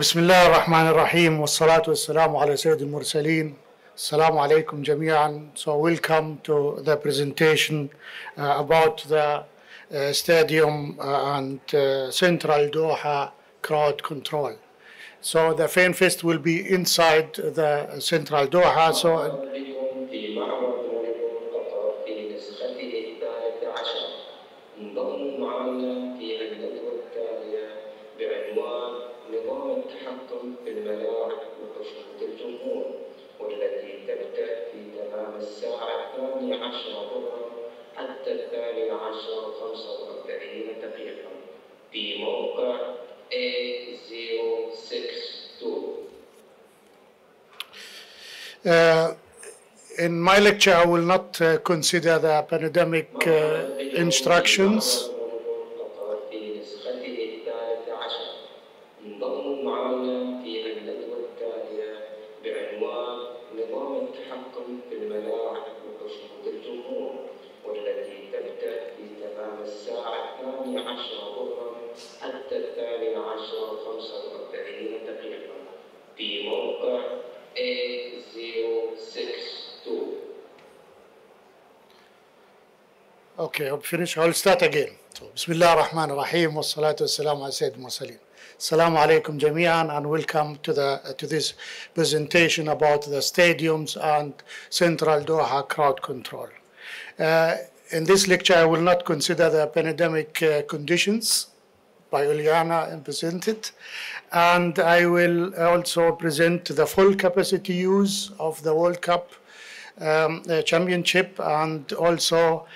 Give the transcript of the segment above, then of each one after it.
Bismillah ar-Rahman ar-Rahim wa salatu wassalamu ala Sayyid al-Mursaleen. Assalamu alaikum jami'an. So welcome to the presentation uh, about the uh, stadium uh, and uh, central Doha crowd control. So the Fan Fest will be inside the central Doha. So A062. In my lecture, I will not uh, consider the pandemic uh, instructions. Finish. I'll start again. So, Bismillah ar-Rahman ar-Rahim wa salatu wassalamu ala Sayyid al-Mursaleen. Assalamu alaikum jami'an and welcome to, the, to this presentation about the stadiums and Central Doha crowd control. Uh, in this lecture, I will not consider the pandemic uh, conditions by Uliana and presented, and I will also present the full capacity use of the World Cup um, uh, championship and also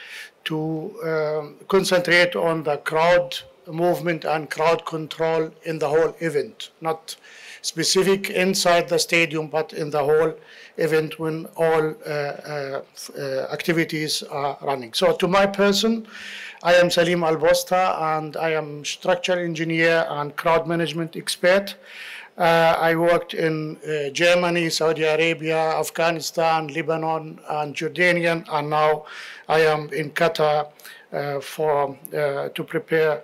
to um, concentrate on the crowd movement and crowd control in the whole event, not specific inside the stadium, but in the whole event when all uh, uh, uh, activities are running. So to my person, I am Salim Al-Bosta and I am structural engineer and crowd management expert. Uh, I worked in uh, Germany, Saudi Arabia, Afghanistan, Lebanon, and Jordanian, and now I am in Qatar uh, for to prepare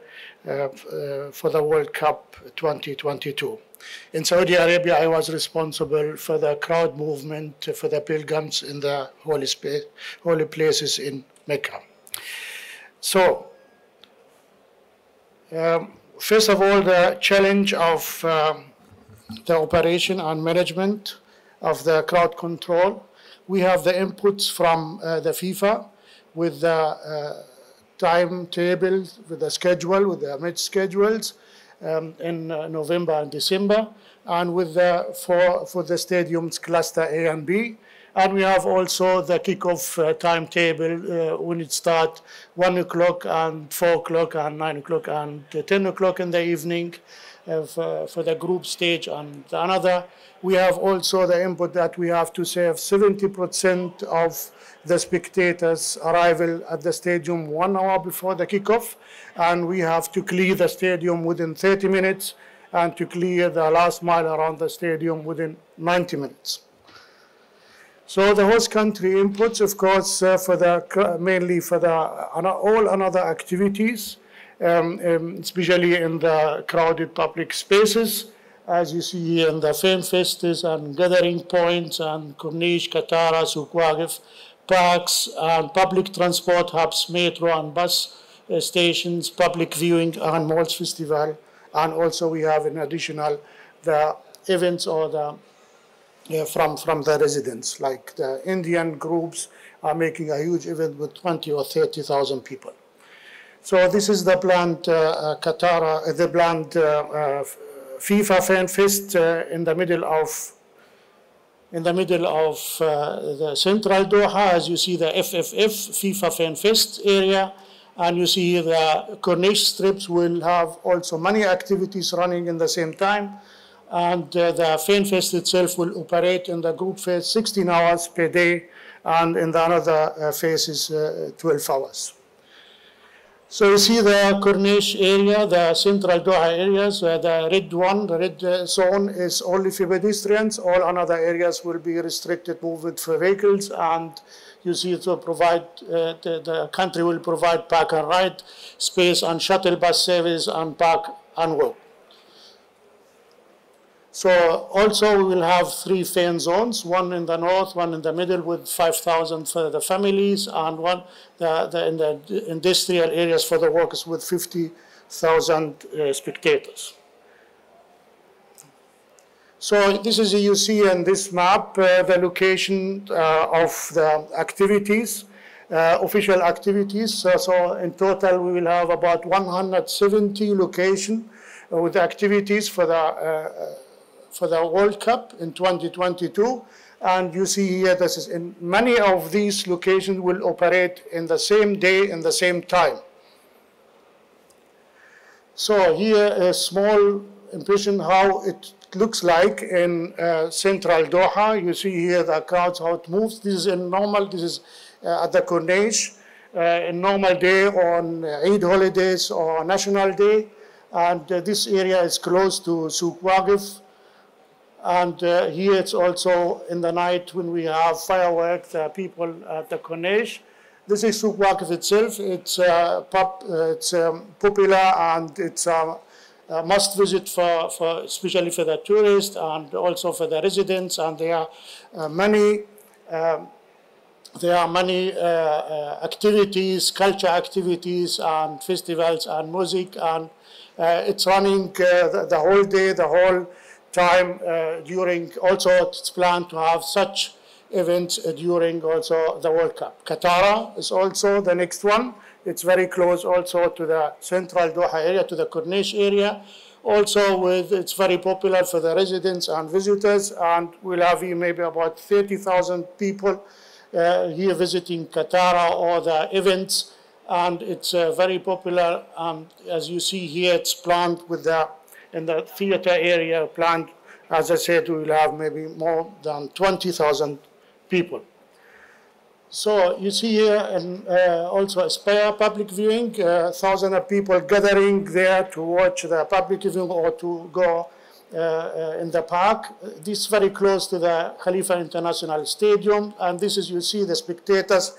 for the World Cup 2022. In Saudi Arabia, I was responsible for the crowd movement for the pilgrims in the holy, spa- holy places in Mecca. So, um, first of all, the challenge of the operation and management of the crowd control. We have the inputs from uh, the FIFA with the uh, timetable, with the schedule, with the match schedules um, in uh, November and December, and with the for for the stadiums cluster A and B. And we have also the kickoff uh, timetable uh, when it starts one o'clock and four o'clock and nine o'clock and uh, ten o'clock in the evening for, for the group stage and another. We have also the input that we have to save 70% of the spectators' arrival at the stadium one hour before the kickoff, and we have to clear the stadium within 30 minutes and to clear the last mile around the stadium within 90 minutes. So the host country inputs, of course, uh, for the mainly for the uh, all another activities, um, um, especially in the crowded public spaces, as you see in the fan festas and gathering points and Corniche, Katara, Souq Waqif, parks and public transport hubs, metro and bus uh, stations, public viewing and malls festival, and also we have an additional the events or the uh, from from the residents. Like the Indian groups are making a huge event with 20 or 30,000 people. So this is the planned uh, uh, Qatar, uh, the planned FIFA Fan Fest in the middle of in the middle of the central Doha, as you see the FFF FIFA Fan Fest area, and you see the Corniche strips will have also many activities running in the same time. And uh, the Fan Fest itself will operate in the group phase 16 hours per day, and in the other uh, phases uh, 12 hours. So you see the Corniche area, the central Doha areas, the red one, the red uh, zone is only for pedestrians. All other areas will be restricted movement for vehicles and you see to provide, uh, the, the country will provide park and ride space and shuttle bus service and park and walk. So also we will have three fan zones, one in the north, one in the middle with 5,000 for the families, and one the, the, in the industrial areas for the workers with 50,000 uh, spectators. So this is, you see in this map, uh, the location uh, of the activities, uh, official activities. So, so, in total, we will have about 170 locations with activities for the uh, for the World Cup in 2022. And you see here, this is in many of these locations will operate in the same day in the same time. So here a small impression how it looks like in uh, central Doha. You see here the crowds, how it moves. This is in normal, this is uh, at the Corniche, uh, in normal day on Eid holidays or National Day. And uh, this area is close to Souk Waqif, and uh, here it's also in the night when we have fireworks, uh, people at the Corniche. This is Souk itself. It's, uh, pop, uh, it's um, popular and it's um, a must visit for, for, especially for the tourists and also for the residents. And there are uh, many, um, there are many uh, activities, culture activities and festivals and music. And it's running the, the whole day, the whole time uh, during also it's planned to have such events uh, during also the World Cup. Katara is also the next one. It's very close also to the central Doha area, to the Corniche area. Also with, it's very popular for the residents and visitors and we'll have maybe about 30,000 people uh, here visiting Katara or the events and it's uh, very popular. As you see here, it's planned with the in the theater area planned, as I said, we will have maybe more than 20,000 people. So you see here and uh, also Aspire public viewing, thousands of people gathering there to watch the public viewing or to go uh, uh, in the park. This is very close to the Khalifa International Stadium and this is, you see the spectators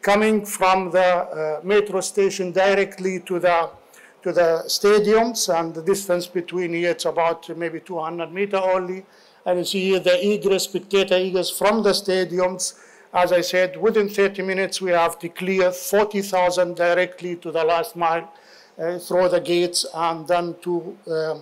coming from the uh, metro station directly to the to the stadiums and the distance between here it's about maybe 200 meter only. And you see here the egress, spectator egress from the stadiums. As I said, within 30 minutes we have to clear 40,000 directly to the last mile uh, through the gates and then to, uh,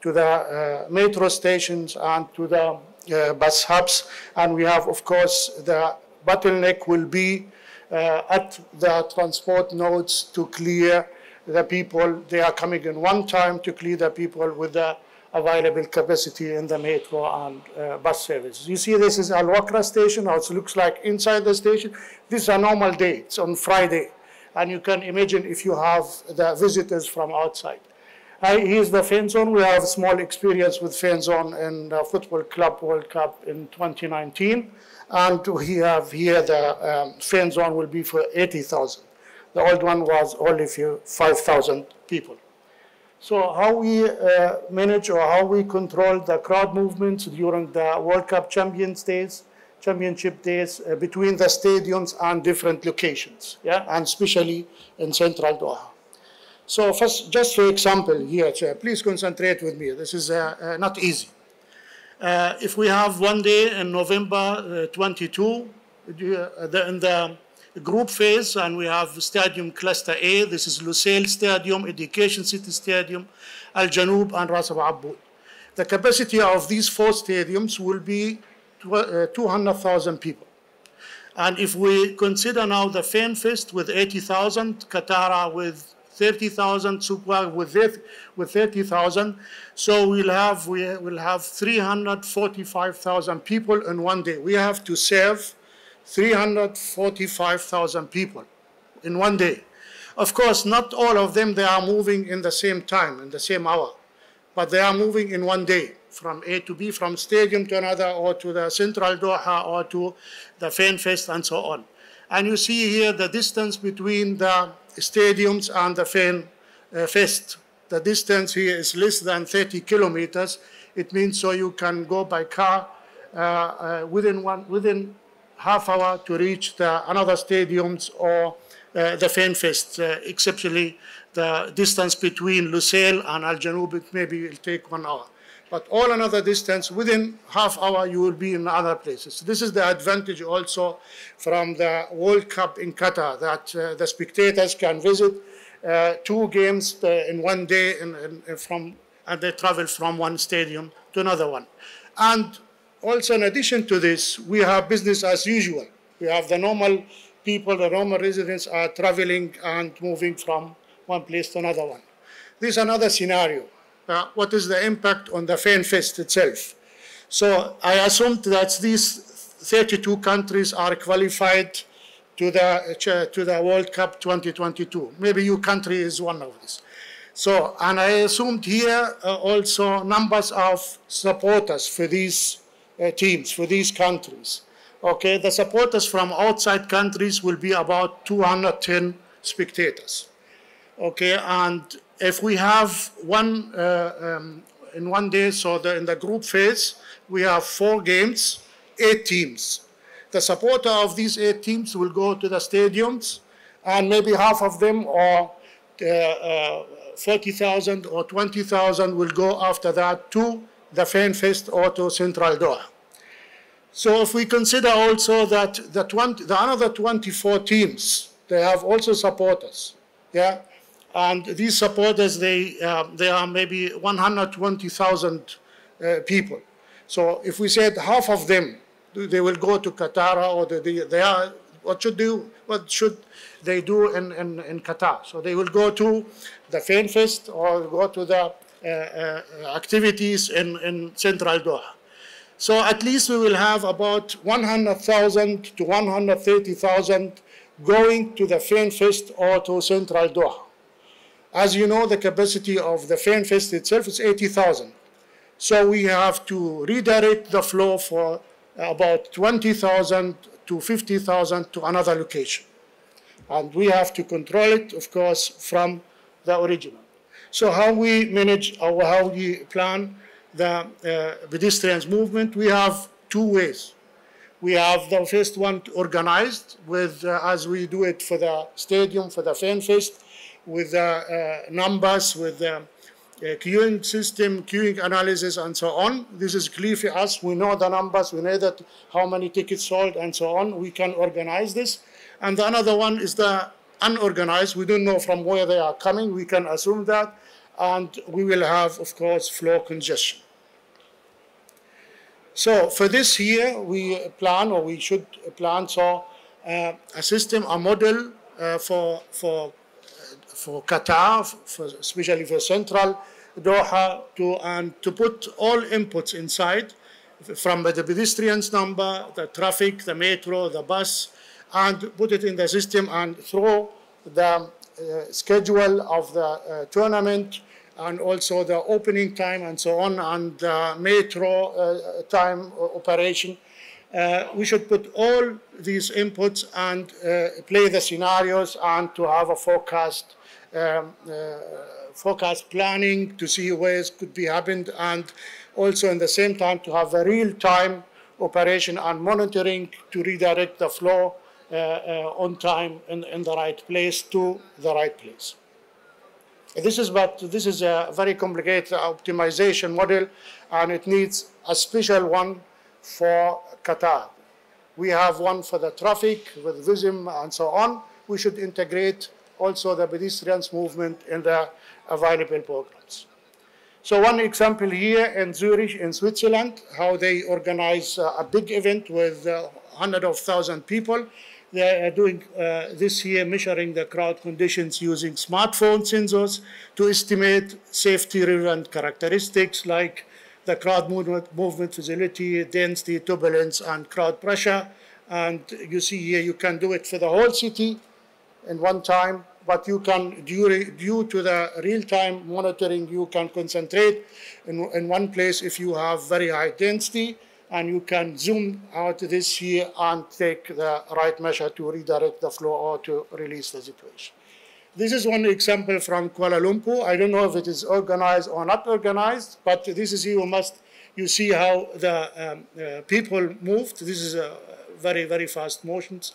to the uh, metro stations and to the uh, bus hubs. And we have, of course, the bottleneck will be uh, at the transport nodes to clear the people, they are coming in one time to clear the people with the available capacity in the metro and uh, bus services. You see this is Al Wakra station, how it looks like inside the station. This is a normal day, on Friday. And you can imagine if you have the visitors from outside. Uh, here's the fan zone. We have small experience with fan zone in the Football Club World Cup in 2019. And we have here the um, fan zone will be for 80,000. The old one was only few 5,000 people. So how we uh, manage or how we control the crowd movements during the World Cup Champions Days, Championship Days uh, between the stadiums and different locations, yeah, and especially in central Doha. So first, just for example here, Chair, please concentrate with me. This is uh, uh not easy. Uh, if we have one day in November uh, 22, the, in the group phase, and we have Stadium Cluster A. This is Lusail Stadium, Education City Stadium, Al Janoub, and Ras Al Aboud. The capacity of these four stadiums will be uh, 200,000 people. And if we consider now the Fan Fest with 80,000, Katara with 30,000, Supwa with, with 30,000, so we'll have, we will have 345,000 people in one day. We have to serve 345,000 people in one day. Of course, not all of them, they are moving in the same time, in the same hour, but they are moving in one day from A to B, from stadium to another, or to the central Doha, or to the Fan Fest, and so on. And you see here the distance between the stadiums and the Fan uh, Fest. The distance here is less than 30 kilometers. It means so you can go by car uh, uh, within, one, within half hour to reach the another stadiums or uh, the Fanfest, uh, exceptionally the distance between Lusail and Al Janoub, it maybe will take one hour. but all another distance, within half hour, you will be in other places. This is the advantage also from the World Cup in Qatar, that uh, the spectators can visit uh, two games uh, in one day in, in, from, and they travel from one stadium to another one. And also in addition to this, we have business as usual. We have the normal people, the normal residents are traveling and moving from one place to another one. This is another scenario. Uh, what is the impact on the Fan Fest itself? So I assumed that these 32 countries are qualified to the, to the World Cup 2022. Maybe your country is one of these. So, and I assumed here uh, also numbers of supporters for these uh, teams, for these countries. Okay, the supporters from outside countries will be about 210 spectators. Okay, and if we have one uh, um, in one day, so the, in the group phase, we have four games, eight teams. The supporter of these eight teams will go to the stadiums, and maybe half of them, or uh, uh, 40,000 or 20,000, will go after that to the Fan Fest or to Central Doha. So if we consider also that the, 20, the another 24 teams, they have also supporters, yeah, and these supporters, they, uh, they are maybe 120,000 uh, people. So if we said half of them, they will go to Qatar or they, they are, what should do, what should they do in, in, in Qatar? So they will go to the Fan Fest or go to the Uh, uh, activities in, in Central Doha. So at least we will have about 100,000 to 130,000 going to the Fan Fest or to Central Doha. As you know, the capacity of the fan fest itself is 80,000. So we have to redirect the flow for about 20,000 to 50,000 to another location. And we have to control it, of course, from the original. So how we manage or how we plan the uh, pedestrians movement, we have two ways. We have the first one organized with, uh, as we do it for the stadium, for the fan fest, with the uh, numbers, with the uh, queuing system, queuing analysis, and so on. This is clear for us. We know the numbers. We know that how many tickets sold, and so on. We can organize this. And the another one is the unorganized. We don't know from where they are coming. We can assume that. And we will have, of course, flow congestion. So for this year, we plan, or we should plan, so uh, a system, a model uh, for, for for Qatar, for, especially for central Doha, to, and to put all inputs inside from the pedestrians number, the traffic, the metro, the bus, and put it in the system and throw the uh, schedule of the uh, tournament and also the opening time and so on and the metro uh, time operation. Uh, we should put all these inputs and uh, play the scenarios and to have a forecast um, uh, forecast planning to see where it could be happened and also in the same time to have a real-time operation and monitoring to redirect the flow uh, uh, on time in, in the right place to the right place. This is but this is a very complicated optimization model and it needs a special one for Qatar. We have one for the traffic with VISSIM and so on. We should integrate also the pedestrians movement in the available programs. So one example here in Zurich in Switzerland, how they organize uh, a big event with uh, hundreds of thousand people. They are doing uh, this year measuring the crowd conditions using smartphone sensors to estimate safety relevant characteristics like the crowd movement, movement facility, density, turbulence, and crowd pressure. And you see here, you can do it for the whole city in one time, but you can, due, due to the real-time monitoring, you can concentrate in, in one place if you have very high density, and you can zoom out this here and take the right measure to redirect the flow or to release the situation. This is one example from Kuala Lumpur. I don't know if it is organized or not organized, but this is you must, you see how the um, uh, people moved. This is a very, very fast motions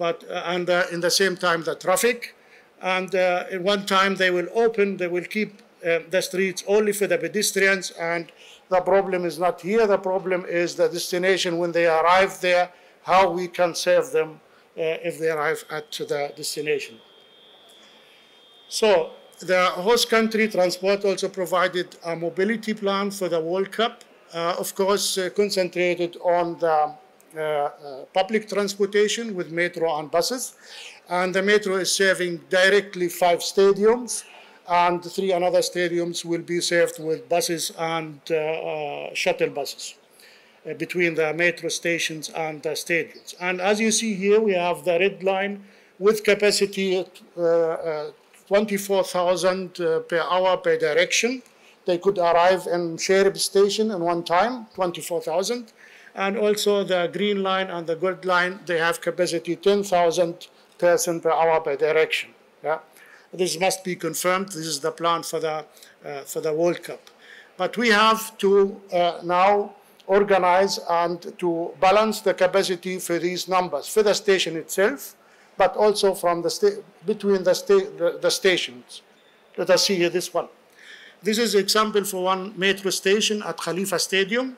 but uh, and uh, in the same time the traffic. And uh, in one time they will open, they will keep um, the streets only for the pedestrians and the problem is not here. The problem is the destination when they arrive there, how we can serve them uh, if they arrive at the destination. So the host country transport also provided a mobility plan for the World Cup, uh, of course uh, concentrated on the uh, uh, public transportation with metro and buses. And the metro is serving directly five stadiums and three another stadiums will be served with buses and uh, uh, shuttle buses uh, between the metro stations and the stadiums. And as you see here, we have the red line with capacity at uh, 24,000 per hour per direction. They could arrive in Msheireb station in one time, 24,000. And also the green line and the gold line, they have capacity 10,000 person per hour per direction. Yeah? This must be confirmed. This is the plan for the, uh, for the World Cup. But we have to uh, now organize and to balance the capacity for these numbers, for the station itself, but also from the between the, sta the, the stations. Let us see here this one. This is an example for one metro station at Khalifa Stadium.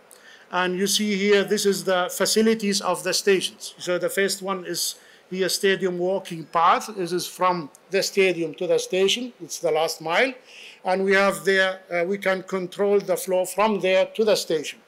And you see here, this is the facilities of the stations. So the first one is here stadium walking path. This is from the stadium to the station. It's the last mile. And we have there, uh, we can control the flow from there to the station.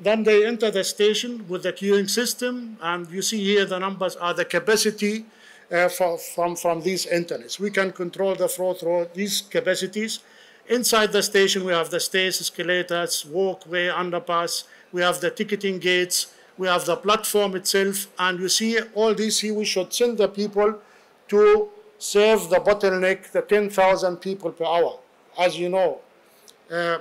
Then they enter the station with the queuing system. And you see here the numbers are the capacity uh, for, from, from these internets. We can control the flow through these capacities. Inside the station, we have the stairs, escalators, walkway, underpass. We have the ticketing gates we have the platform itself, and you see all this here, we should send the people to serve the bottleneck, the 10,000 people per hour. As you know, uh,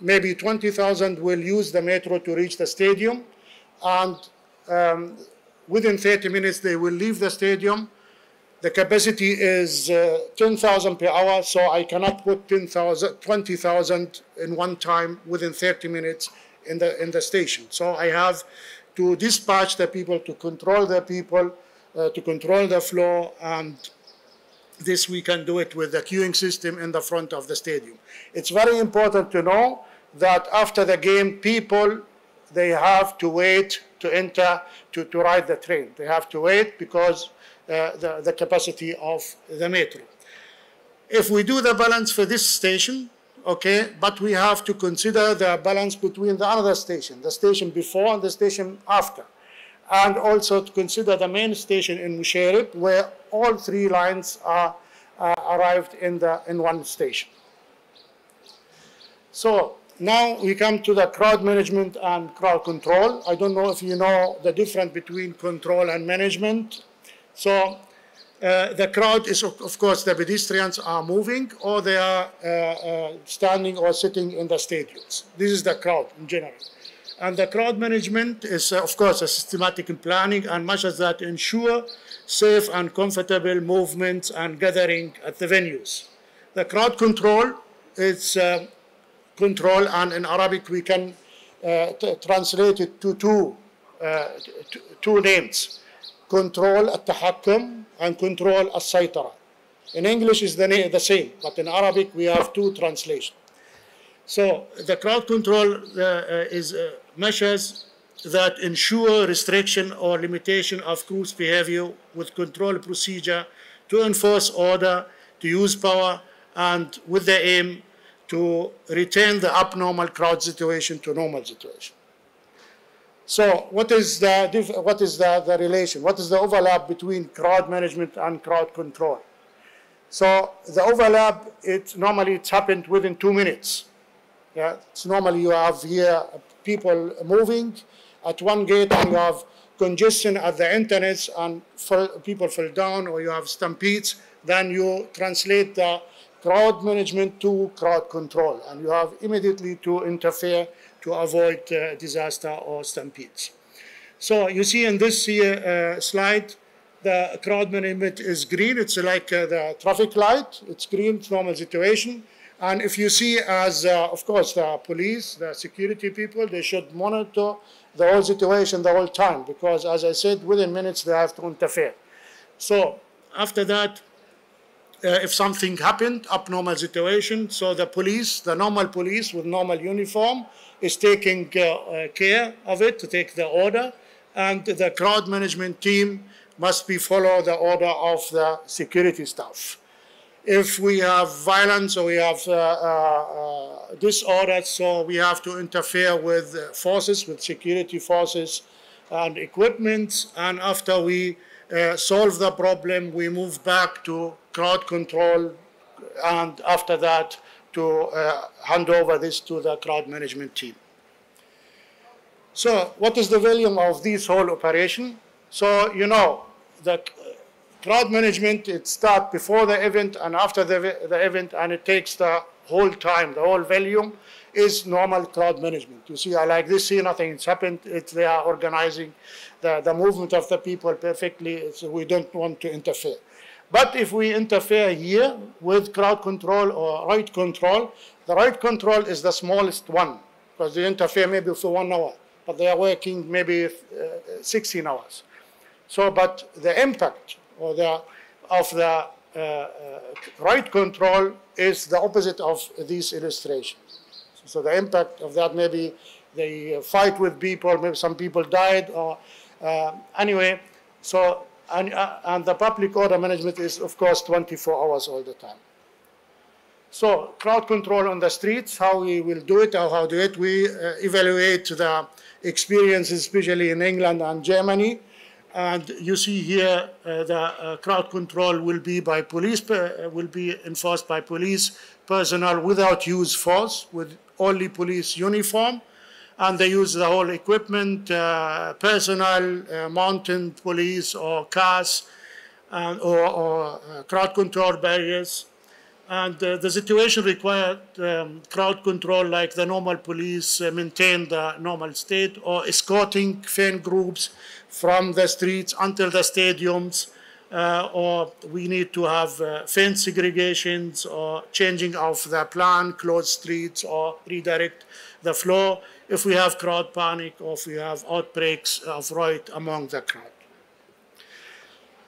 maybe 20,000 will use the metro to reach the stadium, and um, within 30 minutes they will leave the stadium. The capacity is uh, 10,000 per hour, so I cannot put 20,000 in one time within 30 minutes in the, in the station. So I have to dispatch the people, to control the people, uh, to control the flow, and this we can do it with the queuing system in the front of the stadium. It's very important to know that after the game, people, they have to wait to enter, to, to ride the train. They have to wait because uh, the, the capacity of the metro. If we do the balance for this station, okay? But we have to consider the balance between the other station, the station before and the station after. And also to consider the main station in Msheireb, where all three lines are uh, arrived in, the, in one station. So now we come to the crowd management and crowd control. I don't know if you know the difference between control and management. So uh, the crowd is, of course, the pedestrians are moving or they are uh, uh, standing or sitting in the stadiums. This is the crowd in general. And the crowd management is, uh, of course, a systematic planning and measures that ensure safe and comfortable movements and gathering at the venues. The crowd control is uh, control, and in Arabic we can translate it to two, two names Control التحكم and control السيطرة. In English is the, the same, but in Arabic we have two translations. So the crowd control uh, uh, is uh, measures that ensure restriction or limitation of groups' behavior with control procedure to enforce order, to use power, and with the aim to return the abnormal crowd situation to normal situation. So what is the, what is the, the relation? What is the overlap between crowd management and crowd control? So the overlap, it normally it's happened within two minutes. Yeah, it's normally you have here people moving at one gate and you have congestion at the internets and people fall down or you have stampedes, then you translate the crowd management to crowd control and you have immediately to interfere to avoid uh, disaster or stampedes. So you see in this uh, slide, the crowd management is green. It's like uh, the traffic light. It's green, it's normal situation. And if you see as, uh, of course, the police, the security people, they should monitor the whole situation the whole time because, as I said, within minutes they have to interfere. So after that, if something happened, abnormal situation. So the police, the normal police with normal uniform, is taking uh, uh, care of it to take the order, and the crowd management team must be follow the order of the security staff. If we have violence or we have uh, uh, disorder, so we have to interfere with forces, with security forces and equipment, and after we uh, solve the problem, we move back to crowd control, and after that, to uh, hand over this to the crowd management team. So what is the value of this whole operation? So, you know, that crowd management, it starts before the event and after the, the event, and it takes the whole time, the whole volume is normal crowd management. You see, I like this here, nothing's happened. It's, they are organizing the, the movement of the people perfectly. So we don't want to interfere. But if we interfere here with crowd control or right control, the right control is the smallest one because they interfere maybe for one hour, but they are working maybe uh, 16 hours. So, but the impact or the, of the uh, uh, right control is the opposite of these illustrations. So the impact of that maybe they fight with people, maybe some people died, or uh, anyway. So and, uh, and the public order management is, of course, 24 hours all the time. So crowd control on the streets, how we will do it, or how do it, we uh, evaluate the experiences, especially in England and Germany. And you see here uh, the uh, crowd control will be by police, uh, will be enforced by police personnel without use force, with only police uniform and they use the whole equipment, uh, personnel, uh, mounted police or cars, or, or uh, crowd control barriers. And uh, the situation required um, crowd control like the normal police uh, maintain the normal state or escorting fan groups from the streets until the stadiums uh, or we need to have uh, fence segregations or changing of the plan, close streets or redirect the flow if we have crowd panic or if we have outbreaks of riot among the crowd.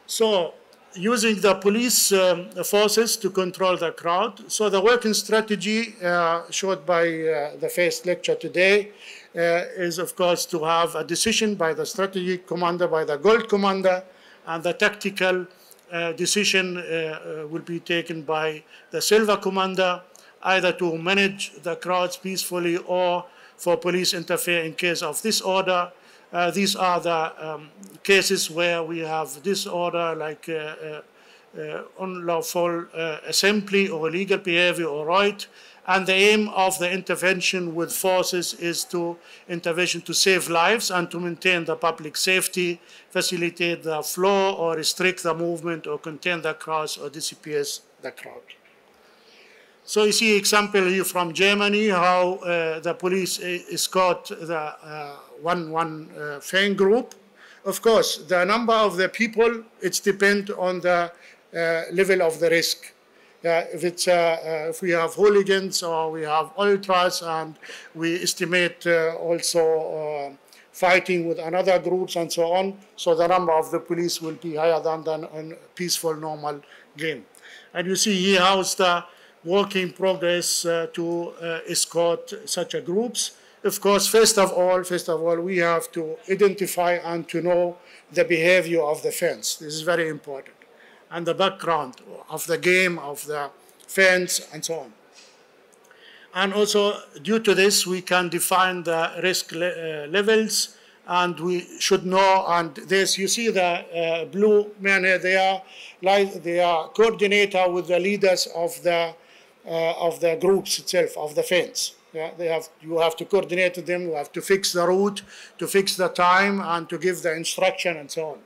So using the police um, forces to control the crowd. So the working strategy uh, showed by uh, the first lecture today uh, is of course to have a decision by the strategy commander, by the gold commander, and the tactical uh, decision uh, will be taken by the silver commander, either to manage the crowds peacefully or for police interfere in case of disorder. Uh, these are the um, cases where we have disorder like uh, uh, uh unlawful uh, assembly or illegal behavior or right. And the aim of the intervention with forces is to intervention to save lives and to maintain the public safety, facilitate the flow or restrict the movement or contain the crowds or disperse the crowd. So you see example here from Germany, how uh, the police escort the uh, one, one uh, fan group. Of course, the number of the people, it's depend on the uh, level of the risk. if, it's, uh, uh, if we have hooligans or we have ultras and we estimate also fighting with another groups and so on, so the number of the police will be higher than, than a peaceful, normal game. And you see here how's the work in progress uh, to uh, escort such a groups. Of course, first of all, first of all, we have to identify and to know the behavior of the fence. This is very important. And the background of the game, of the fence, and so on. And also, due to this, we can define the risk le uh, levels, and we should know, and this, you see the uh, blue men they are, like, they are coordinator with the leaders of the of the groups itself, of the fence. Yeah, they have, you have to coordinate with them, you have to fix the route, to fix the time, and to give the instruction and so on.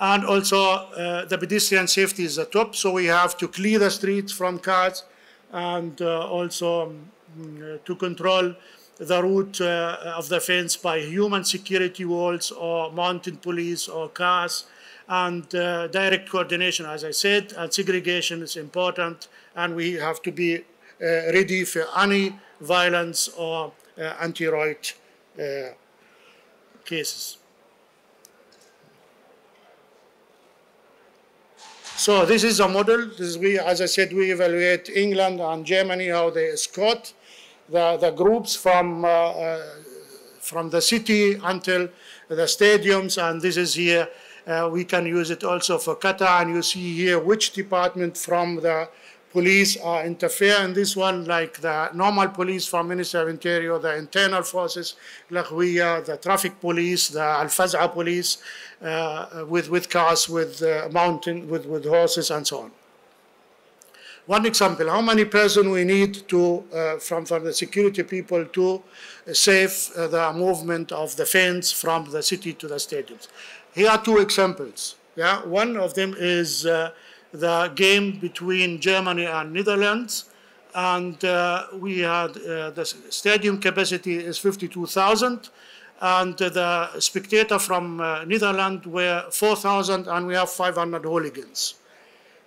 And also, uh, the pedestrian safety is the top, so we have to clear the streets from cars and uh, also um, to control the route uh, of the fence by human security walls or mountain police or cars and uh, direct coordination, as I said, and segregation is important, and we have to be uh, ready for any violence or uh, anti-right uh, cases. So this is a model. This is we, as I said, we evaluate England and Germany how they escort the, the groups from uh, uh, from the city until the stadiums, and this is here. Uh, we can use it also for Qatar, and you see here which department from the police uh, interfere in this one, like the normal police from Ministry of Interior, the internal forces, Lekhwiya, the traffic police, the Al-Faz'a police, uh, with, with cars, with uh, mountain, with, with horses, and so on. One example, how many persons we need to, uh, from, from the security people to save uh, the movement of the fans from the city to the stadiums. Here are two examples. Yeah, One of them is uh, the game between Germany and Netherlands. And uh, we had uh, the stadium capacity is 52,000 and the spectator from uh, Netherlands were 4,000 and we have 500 hooligans.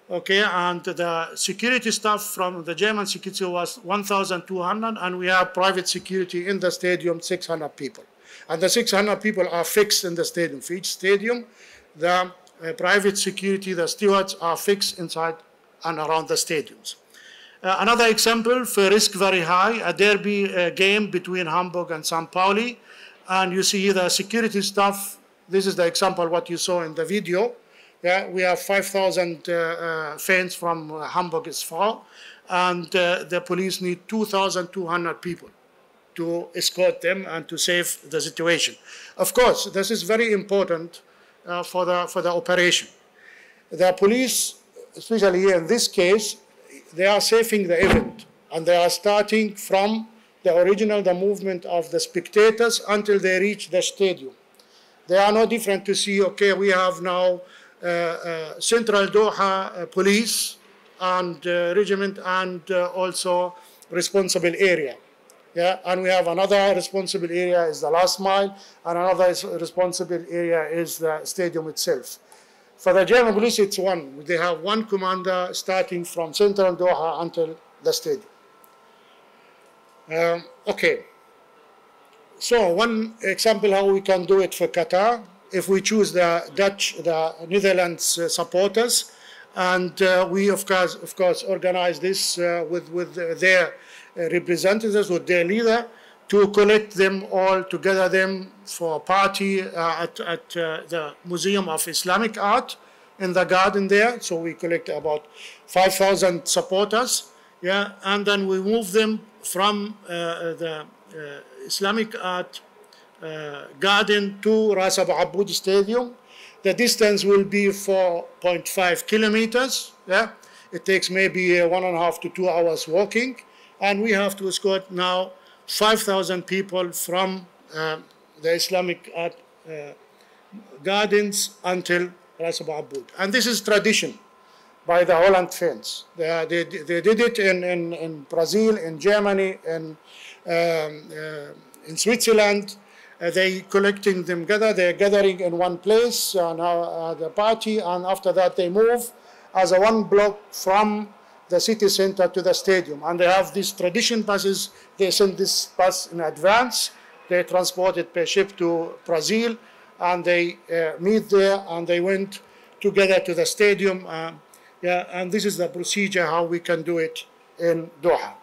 Okay, and the security staff from the German security was 1,200 and we have private security in the stadium, 600 people. And the 600 people are fixed in the stadium. For each stadium, the uh, private security, the stewards are fixed inside and around the stadiums. Uh, another example for risk very high, a derby uh, game between Hamburg and St. Pauli. And you see the security staff. This is the example what you saw in the video. Yeah, we have 5,000 uh, uh, fans from uh, Hamburg is far, and uh, the police need 2,200 people to escort them and to save the situation. Of course, this is very important uh, for, the, for the operation. The police, especially here in this case, they are saving the event, and they are starting from the original, the movement of the spectators until they reach the stadium. They are no different to see, okay, we have now Central Doha uh, Police and Regiment and also responsible area. Yeah, and we have another responsible area is the last mile, and another responsible area is the stadium itself. For the German police, it's one. They have one commander starting from central Doha until the stadium. Um, okay. So one example how we can do it for Qatar if we choose the Dutch, the Netherlands uh, supporters, and uh, we of course, of course, organize this uh, with with their representatives, with their leader, to collect them all, to gather them for a party at, at the Museum of Islamic Art in the garden there. So we collect about 5,000 supporters, yeah, and then we move them from the Islamic Art uh, garden to Ras Abu Aboud Stadium. The distance will be 4.5 kilometers. Yeah, it takes maybe uh, one and a half to two hours walking, and we have to escort now 5,000 people from uh, the Islamic art uh, gardens until Ras Abu Aboud. And this is tradition by the Holland fans. They, they, they did it in, in, in Brazil, in Germany, in, um, uh, in Switzerland, uh, they collecting them together, they're gathering in one place and uh, the party, and after that they move as a one block from the city center to the stadium. And they have these tradition buses, they send this bus in advance, they transport it per ship to Brazil, and they uh, meet there and they went together to the stadium. Uh, yeah, and this is the procedure how we can do it in Doha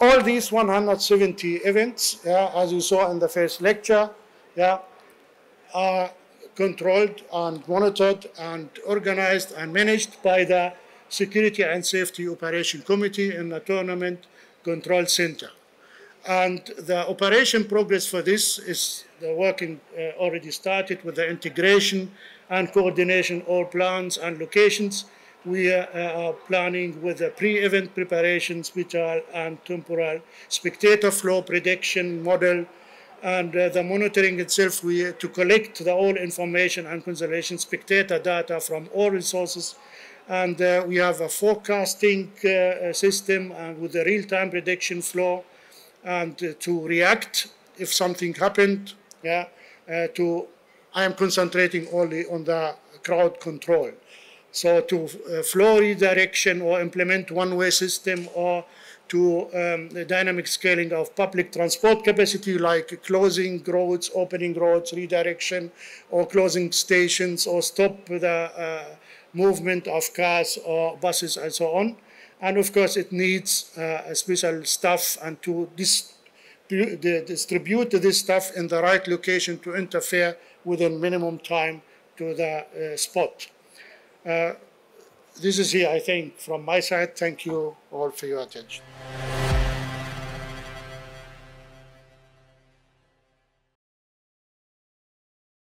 all these 170 events, yeah, as you saw in the first lecture, yeah, are controlled and monitored and organized and managed by the Security and Safety Operation Committee in the Tournament Control Center. And the operation progress for this is the working uh, already started with the integration and coordination all plans and locations we uh, are planning with the pre-event preparations, which are and temporal spectator flow prediction model, and uh, the monitoring itself we, to collect the all information and conservation spectator data from all resources. And uh, we have a forecasting uh, system and with a real-time prediction flow and uh, to react if something happened. Yeah, uh, to I am concentrating only on the crowd control. So to uh, flow redirection or implement one-way system or to um, the dynamic scaling of public transport capacity like closing roads, opening roads, redirection, or closing stations, or stop the uh, movement of cars or buses and so on. And of course, it needs uh, special stuff and to dis distribute this stuff in the right location to interfere within minimum time to the uh, spot. Uh, this is it, I think, from my side. Thank you all for your attention.